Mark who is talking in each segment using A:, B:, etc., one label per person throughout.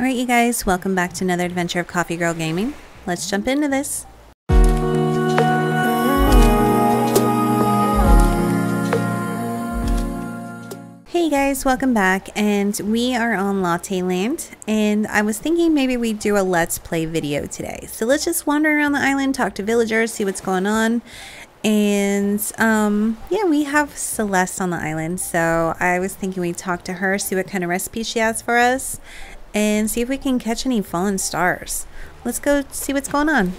A: Alright you guys, welcome back to another adventure of Coffee Girl Gaming. Let's jump into this. Hey guys, welcome back and we are on Latte Land and I was thinking maybe we'd do a let's play video today. So let's just wander around the island, talk to villagers, see what's going on and um, yeah, we have Celeste on the island. So I was thinking we'd talk to her, see what kind of recipe she has for us and see if we can catch any fallen stars. Let's go see what's going on.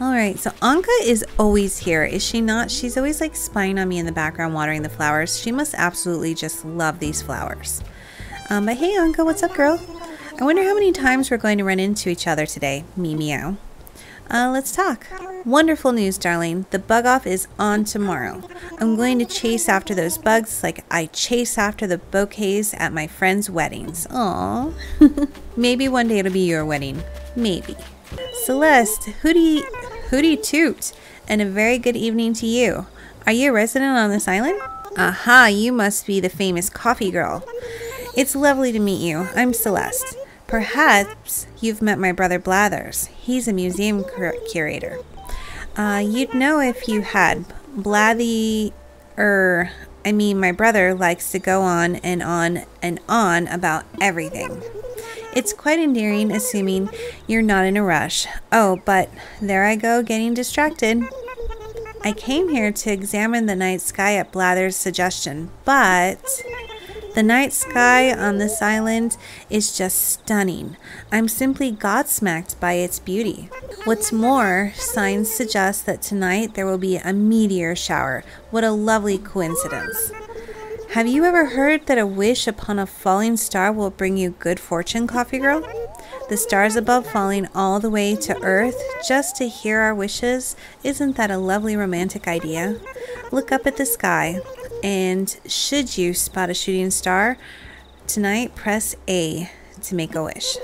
A: Alright, so Ankha is always here, is she not? She's always like spying on me in the background watering the flowers. She must absolutely just love these flowers. Um, but hey Ankha, what's up girl? I wonder how many times we're going to run into each other today. Me meow. Uh, let's talk. Wonderful news, darling. The bug off is on tomorrow. I'm going to chase after those bugs like I chase after the bouquets at my friends' weddings. Aww. Maybe one day it'll be your wedding. Maybe. Celeste, hooty, hooty toot, and a very good evening to you. Are you a resident on this island? Aha, you must be the famous coffee girl. It's lovely to meet you. I'm Celeste. Perhaps you've met my brother Blathers. He's a museum cur curator. Uh, you'd know if you had. Blathy, er, I mean, my brother likes to go on and on and on about everything. It's quite endearing, assuming you're not in a rush. Oh, but there I go, getting distracted. I came here to examine the night sky at Blather's suggestion, but the night sky on this island is just stunning. I'm simply godsmacked by its beauty. What's more, signs suggest that tonight there will be a meteor shower. What a lovely coincidence. Have you ever heard that a wish upon a falling star will bring you good fortune, Coffee Girl? The stars above falling all the way to Earth just to hear our wishes? Isn't that a lovely romantic idea? Look up at the sky. And should you spot a shooting star tonight, press A to make a wish.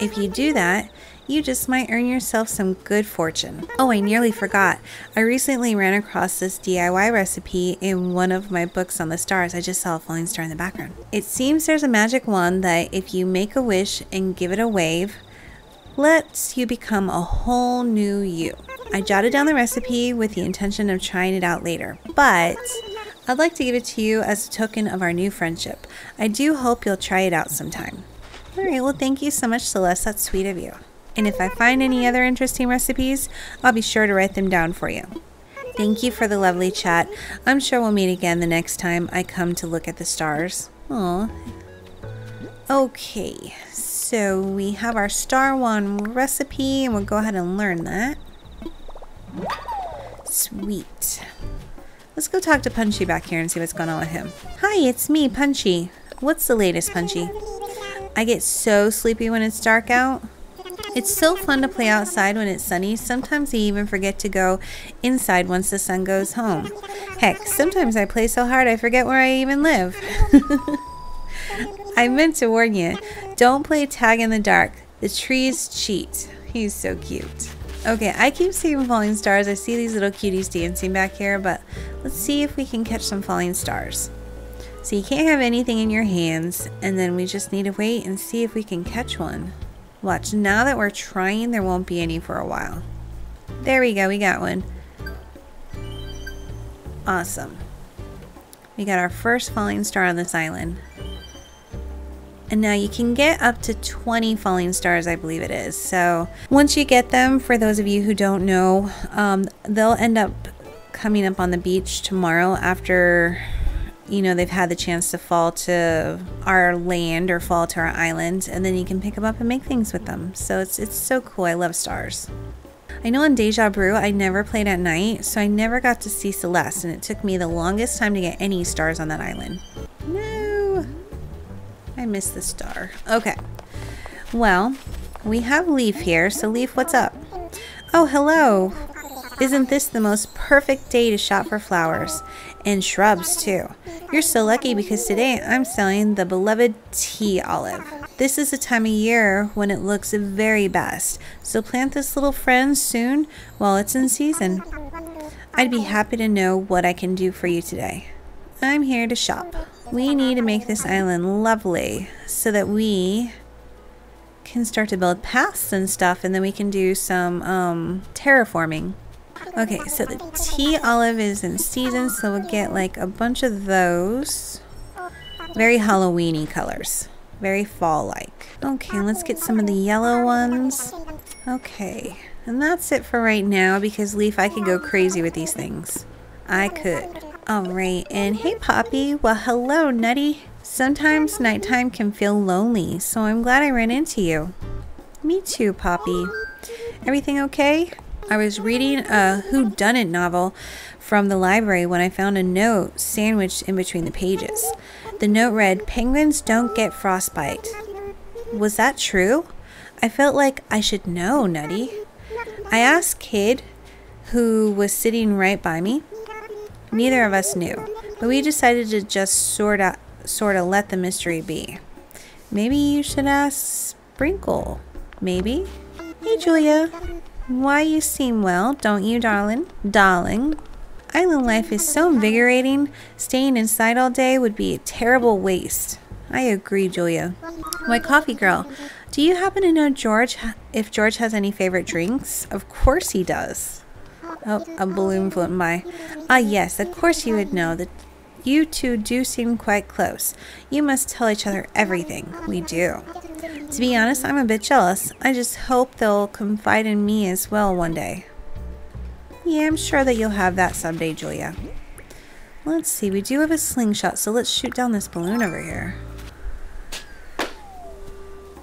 A: If you do that, you just might earn yourself some good fortune. Oh, I nearly forgot. I recently ran across this DIY recipe in one of my books on the stars. I just saw a falling star in the background. It seems there's a magic wand that if you make a wish and give it a wave, lets you become a whole new you. I jotted down the recipe with the intention of trying it out later, but I'd like to give it to you as a token of our new friendship. I do hope you'll try it out sometime. Alright, well thank you so much Celeste, that's sweet of you. And if I find any other interesting recipes, I'll be sure to write them down for you. Thank you for the lovely chat. I'm sure we'll meet again the next time I come to look at the stars. Aw. Okay, so we have our Star Wand recipe and we'll go ahead and learn that. Sweet. Let's go talk to Punchy back here and see what's going on with him. Hi, it's me, Punchy. What's the latest, Punchy? I get so sleepy when it's dark out. It's so fun to play outside when it's sunny. Sometimes I even forget to go inside once the sun goes home. Heck, sometimes I play so hard I forget where I even live. I meant to warn you, don't play tag in the dark. The trees cheat. He's so cute. Okay, I keep seeing falling stars. I see these little cuties dancing back here, but let's see if we can catch some falling stars. So you can't have anything in your hands, and then we just need to wait and see if we can catch one. Watch, now that we're trying, there won't be any for a while. There we go, we got one. Awesome. We got our first falling star on this island. And now you can get up to 20 falling stars, I believe it is. So once you get them, for those of you who don't know, um, they'll end up coming up on the beach tomorrow after, you know, they've had the chance to fall to our land or fall to our island. And then you can pick them up and make things with them. So it's, it's so cool. I love stars. I know on Deja Brew, I never played at night, so I never got to see Celeste, and it took me the longest time to get any stars on that island. Missed the star. Okay. Well, we have Leaf here, so Leaf, what's up? Oh, hello! Isn't this the most perfect day to shop for flowers? And shrubs, too. You're so lucky because today I'm selling the beloved tea olive. This is the time of year when it looks very best, so plant this little friend soon while it's in season. I'd be happy to know what I can do for you today. I'm here to shop. We need to make this island lovely so that we can start to build paths and stuff and then we can do some um, terraforming. Okay, so the tea olive is in season, so we'll get like a bunch of those. Very Halloweeny colors. Very fall-like. Okay, let's get some of the yellow ones. Okay, and that's it for right now because Leaf, I could go crazy with these things. I could. Alright, and hey Poppy. Well, hello, Nutty. Sometimes nighttime can feel lonely, so I'm glad I ran into you. Me too, Poppy. Everything okay? I was reading a whodunit novel from the library when I found a note sandwiched in between the pages. The note read, Penguins don't get frostbite. Was that true? I felt like I should know, Nutty. I asked Kid, who was sitting right by me. Neither of us knew, but we decided to just sort of, sort of let the mystery be. Maybe you should ask Sprinkle. Maybe? Hey, Julia. Why, you seem well, don't you, darling? Darling. Island life is so invigorating. Staying inside all day would be a terrible waste. I agree, Julia. My coffee girl, do you happen to know George if George has any favorite drinks? Of course he does. Oh, a balloon floating by. Ah, yes, of course you would know. that you two do seem quite close. You must tell each other everything. We do. To be honest, I'm a bit jealous. I just hope they'll confide in me as well one day. Yeah, I'm sure that you'll have that someday, Julia. Let's see, we do have a slingshot, so let's shoot down this balloon over here.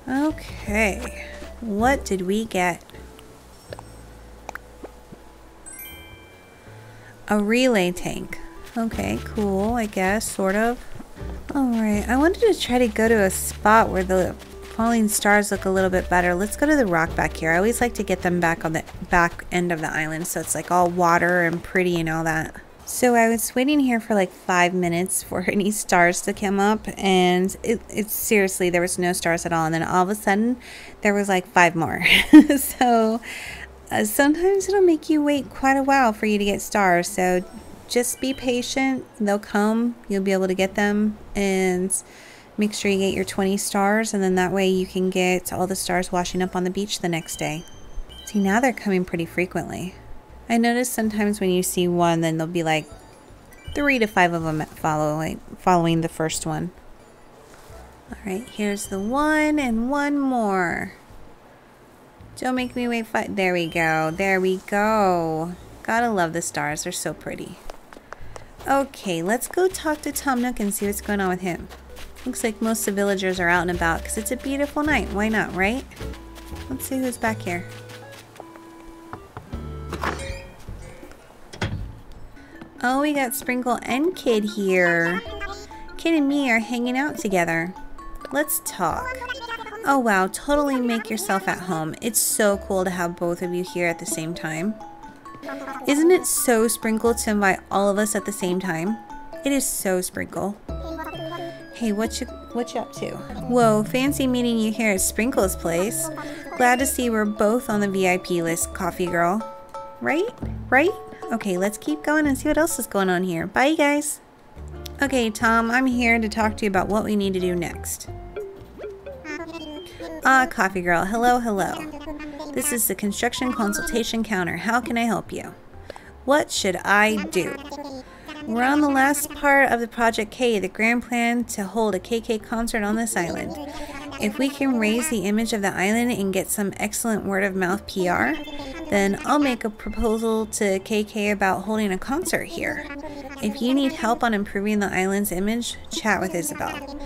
A: Okay, what did we get? A relay tank. Okay, cool, I guess, sort of. Alright, I wanted to try to go to a spot where the falling stars look a little bit better. Let's go to the rock back here. I always like to get them back on the back end of the island so it's like all water and pretty and all that. So I was waiting here for like five minutes for any stars to come up and it, it's seriously, there was no stars at all. And then all of a sudden there was like five more. so uh, sometimes it'll make you wait quite a while for you to get stars. So just be patient. They'll come. You'll be able to get them and make sure you get your 20 stars and then that way you can get all the stars washing up on the beach the next day. See, now they're coming pretty frequently. I notice sometimes when you see one, then there'll be like three to five of them following, following the first one. All right, here's the one and one more. Don't make me wait five. There we go. There we go. Gotta love the stars. They're so pretty. Okay, let's go talk to Tom Nook and see what's going on with him. Looks like most of the villagers are out and about because it's a beautiful night. Why not, right? Let's see who's back here. Oh, we got Sprinkle and Kid here. Kid and me are hanging out together. Let's talk. Oh wow, totally make yourself at home. It's so cool to have both of you here at the same time. Isn't it so Sprinkle to invite all of us at the same time? It is so Sprinkle. Hey, what you what you up to? Whoa, fancy meeting you here at Sprinkle's place. Glad to see we're both on the VIP list, Coffee Girl. Right? Right? Okay, let's keep going and see what else is going on here. Bye, guys. Okay, Tom, I'm here to talk to you about what we need to do next. Ah, Coffee Girl. Hello, hello. This is the construction consultation counter. How can I help you? What should I do? We're on the last part of the Project K, the grand plan to hold a KK concert on this island. If we can raise the image of the island and get some excellent word of mouth PR, then I'll make a proposal to KK about holding a concert here. If you need help on improving the island's image, chat with Isabelle.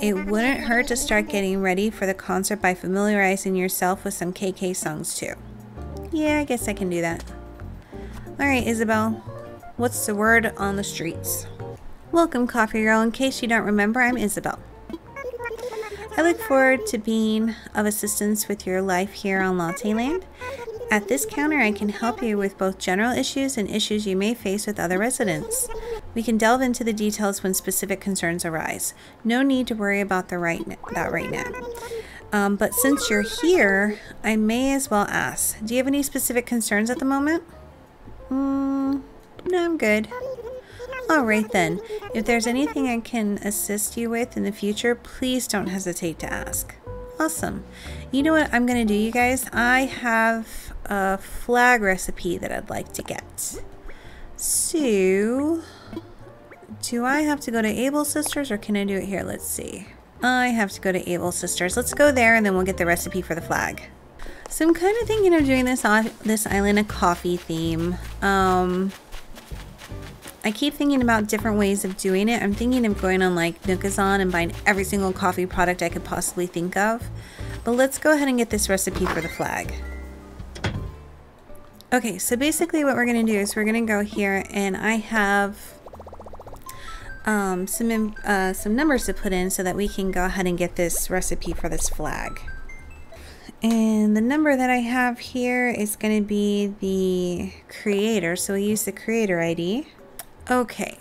A: It wouldn't hurt to start getting ready for the concert by familiarizing yourself with some KK songs too. Yeah, I guess I can do that. Alright, Isabelle, What's the word on the streets? Welcome, Coffee Girl. In case you don't remember, I'm Isabelle. I look forward to being of assistance with your life here on Latte Land. At this counter, I can help you with both general issues and issues you may face with other residents. We can delve into the details when specific concerns arise. No need to worry about the right that right now. Um, but since you're here, I may as well ask. Do you have any specific concerns at the moment? Hmm. No, I'm good. Alright then, if there's anything I can assist you with in the future, please don't hesitate to ask. Awesome. You know what I'm going to do, you guys? I have a flag recipe that I'd like to get. So, do I have to go to Able Sisters or can I do it here? Let's see. I have to go to Able Sisters. Let's go there and then we'll get the recipe for the flag. So I'm kind of thinking of doing this on this island a coffee theme. Um, I keep thinking about different ways of doing it. I'm thinking of going on like Nookazon and buying every single coffee product I could possibly think of. But let's go ahead and get this recipe for the flag. Okay, so basically what we're going to do is we're going to go here and I have um, some, uh, some numbers to put in so that we can go ahead and get this recipe for this flag. And the number that I have here is going to be the creator. So we use the creator ID. Okay.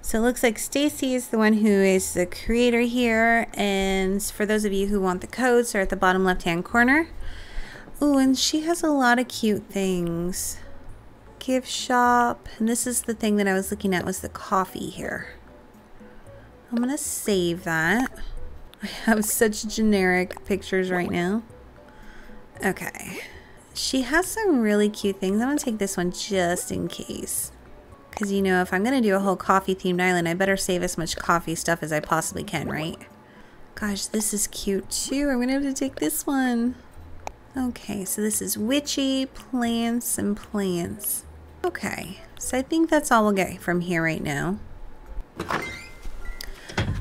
A: So it looks like Stacy is the one who is the creator here. And for those of you who want the codes, they're at the bottom left hand corner. Oh, and she has a lot of cute things. Gift shop. And this is the thing that I was looking at was the coffee here. I'm to save that. I have such generic pictures right now. Okay. She has some really cute things. I'm to take this one just in case. Because, you know, if I'm going to do a whole coffee themed island, I better save as much coffee stuff as I possibly can, right? Gosh, this is cute too. I'm going to have to take this one. Okay, so this is witchy, plants, and plants. Okay, so I think that's all we'll get from here right now.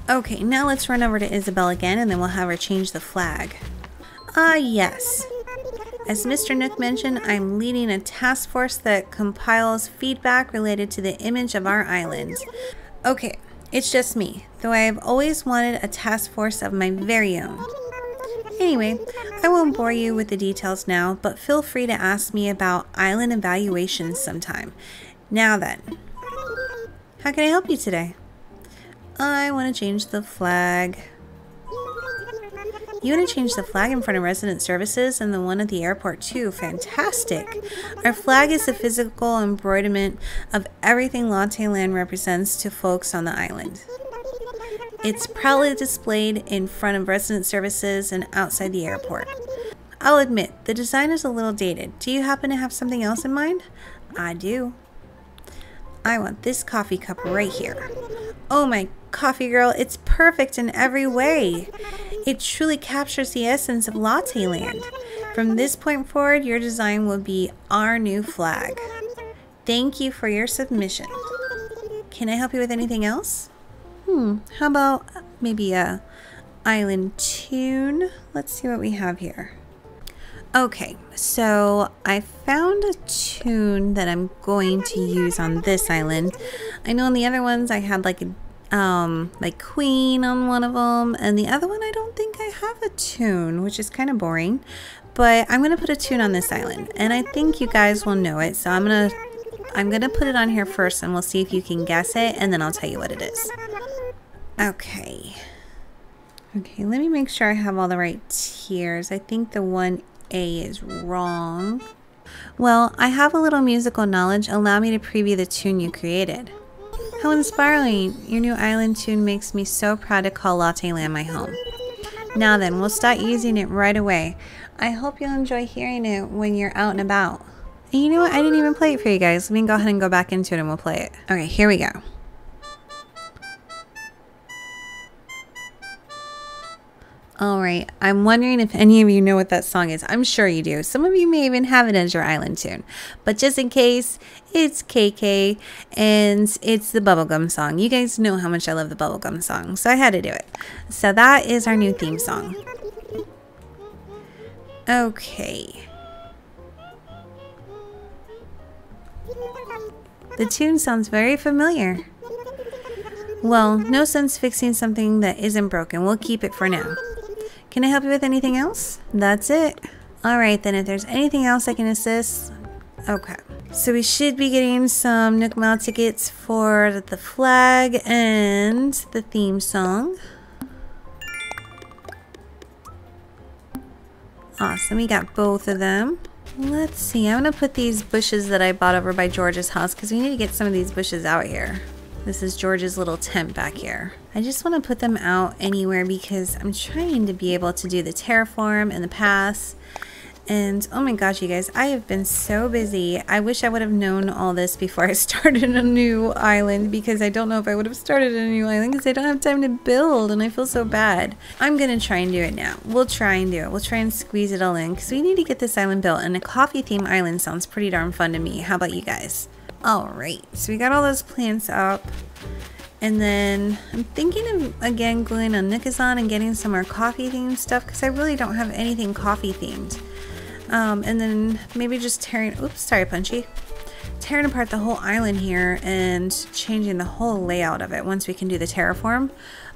A: Okay, now let's run over to Isabelle again and then we'll have her change the flag. Ah, uh, yes. As Mr. Nook mentioned, I'm leading a task force that compiles feedback related to the image of our island. Okay, it's just me, though I have always wanted a task force of my very own. Anyway, I won't bore you with the details now, but feel free to ask me about island evaluations sometime. Now then, how can I help you today? I want to change the flag. You want to change the flag in front of resident services and the one at the airport too. Fantastic. Our flag is the physical embroiderment of everything Latte Land represents to folks on the island. It's proudly displayed in front of resident services and outside the airport. I'll admit, the design is a little dated. Do you happen to have something else in mind? I do. I want this coffee cup right here. Oh my coffee girl, it's perfect in every way. It truly captures the essence of Latte Land. From this point forward, your design will be our new flag. Thank you for your submission. Can I help you with anything else? Hmm, how about maybe a island tune? Let's see what we have here. Okay, so I found a tune that I'm going to use on this island. I know on the other ones I had like a um like Queen on one of them and the other one I don't think I have a tune, which is kind of boring. But I'm to put a tune on this island and I think you guys will know it. So I'm to I'm to put it on here first and we'll see if you can guess it and then I'll tell you what it is. Okay. Okay, let me make sure I have all the right tiers. I think the 1A is wrong. Well, I have a little musical knowledge. Allow me to preview the tune you created. How inspiring! Your new island tune makes me so proud to call Latte Land my home. Now then, we'll start using it right away. I hope you'll enjoy hearing it when you're out and about. And you know what? I didn't even play it for you guys. Let me go ahead and go back into it and we'll play it. Okay, here we go. All right. I'm wondering if any of you know what that song is. I'm sure you do. Some of you may even have it as your island tune. But just in case, it's KK and it's the bubblegum song. You guys know how much I love the bubblegum song, so I had to do it. So that is our new theme song. Okay. The tune sounds very familiar. Well, no sense fixing something that isn't broken. We'll keep it for now. Can I help you with anything else? That's it. Alright then, if there's anything else I can assist. Okay. So we should be getting some Nook tickets for the flag and the theme song. Awesome, we got both of them. Let's see, I'm gonna put these bushes that I bought over by George's house because we need to get some of these bushes out here. This is George's little tent back here. I just want to put them out anywhere because I'm trying to be able to do the terraform and the paths and oh my gosh, you guys, I have been so busy. I wish I would have known all this before I started a new island because I don't know if I would have started a new island because I don't have time to build and I feel so bad. I'm going to try and do it now. We'll try and do it. We'll try and squeeze it all in because we need to get this island built and a coffee theme island sounds pretty darn fun to me. How about you guys? Alright, so we got all those plants up. And then I'm thinking of again going on Nookazon and getting some more coffee themed stuff because I really don't have anything coffee themed. Um, and then maybe just tearing, oops, sorry, Punchy. Tearing apart the whole island here and changing the whole layout of it once we can do the terraform.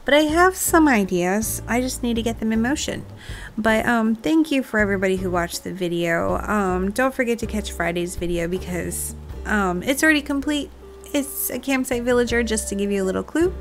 A: But I have some ideas. I just need to get them in motion. But um, thank you for everybody who watched the video. Um, don't forget to catch Friday's video because um, it's already complete it's a campsite villager just to give you a little clue.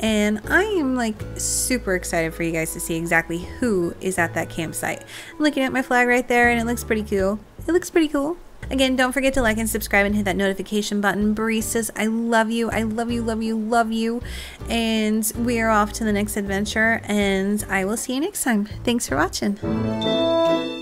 A: And I am like super excited for you guys to see exactly who is at that campsite. I'm looking at my flag right there and it looks pretty cool. It looks pretty cool. Again, don't forget to like and subscribe and hit that notification button. Baristas, I love you. I love you, love you, love you. And we are off to the next adventure and I will see you next time. Thanks for watching.